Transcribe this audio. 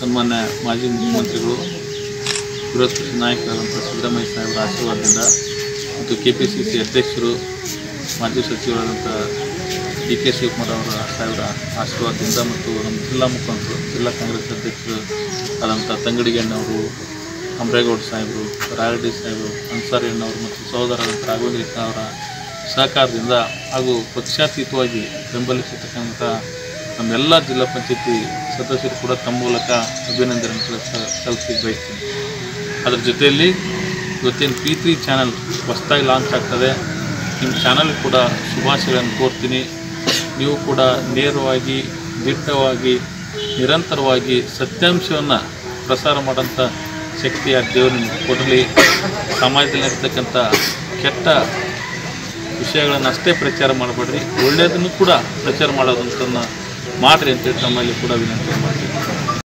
ಸನ್ಮಾನ್ಯ ಮಾಜಿ ಮುಖ್ಯಮಂತ್ರಿಗಳು ವಿರೋಧ ನಾಯಕರಾದಂಥ ಸಿದ್ದರಾಮಯ್ಯ ಸಾಹೇಬರ ಆಶೀರ್ವಾದದಿಂದ ಮತ್ತು ಕೆ ಪಿ ಸಿ ಸಿ ಅಧ್ಯಕ್ಷರು ಮಾಜಿ ಸಚಿವರಾದಂಥ ಡಿ ಕೆ ಶಿವಕುಮಾರ್ ಅವರ ಸಾಹೇಬರ ಆಶೀರ್ವಾದದಿಂದ ಮತ್ತು ನಮ್ಮ ಜಿಲ್ಲಾ ಮುಖಂಡರು, ಜಿಲ್ಲಾ ಕಾಂಗ್ರೆಸ್ ಅಧ್ಯಕ್ಷರು ಆದಂಥ ತಂಗಡಿಗೆಣ್ಣವರು ಅಂಬ್ರೇಗೌಡ ಸಾಹೇಬರು ರಾಯರೆಡ್ಡಿ ಸಾಹೇಬರು, ಅನ್ಸಾರಿ ಅಣ್ಣವರು ಮತ್ತು ಸಹೋದರಾದಂಥ ರಾಘವೇಂದ್ರ ಅವರ ಸಹಕಾರದಿಂದ ಹಾಗೂ ಪಕ್ಷಾತೀತವಾಗಿ ಬೆಂಬಲಿಸಿರ್ತಕ್ಕಂಥ ನಮ್ಮೆಲ್ಲ ಜಿಲ್ಲಾ ಪಂಚಾಯತಿ ಸದಸ್ಯರು ಕೂಡ ತಮ್ಮ ಮೂಲಕ ಅಭಿನಂದನೆ ಸಲ್ಲಿಸಲಿಕ್ಕೆ ಬಯಸ್ತೀನಿ. ಅದ್ರ ಜೊತೆಯಲ್ಲಿ ಇವತ್ತೇನು ಪಿ ತ್ರೀ ಚಾನಲ್ ಹೊಸದಾಗಿ ಲಾಂಚ್ ಆಗ್ತದೆ, ನಿಮ್ಮ ಚಾನಲ್ ಕೂಡ ಶುಭಾಶಯಗಳನ್ನು ಕೋರ್ತೀನಿ. ನೀವು ಕೂಡ ನೇರವಾಗಿ, ದಿಟ್ಟವಾಗಿ, ನಿರಂತರವಾಗಿ ಸತ್ಯಾಂಶವನ್ನು ಪ್ರಸಾರ ಮಾಡೋಂಥ ಶಕ್ತಿ ಆ ದೇವರು ನಿಮಗೆ ಕೊಡಲಿ. ಸಮಾಜದಲ್ಲಿರ್ತಕ್ಕಂಥ ಕೆಟ್ಟ ವಿಷಯಗಳನ್ನು ಅಷ್ಟೇ ಪ್ರಚಾರ ಮಾಡಬೇಡ್ರಿ. ಒಳ್ಳೆಯದನ್ನು ಕೂಡ ಪ್ರಚಾರ ಮಾಡೋದಂತನ್ನ ಮಾಡಿರಿ ಅಂತೇಳಿ ತಮ್ಮಲ್ಲಿ ಕೂಡ ವಿನಂತಿ ಮಾಡ್ತೀನಿ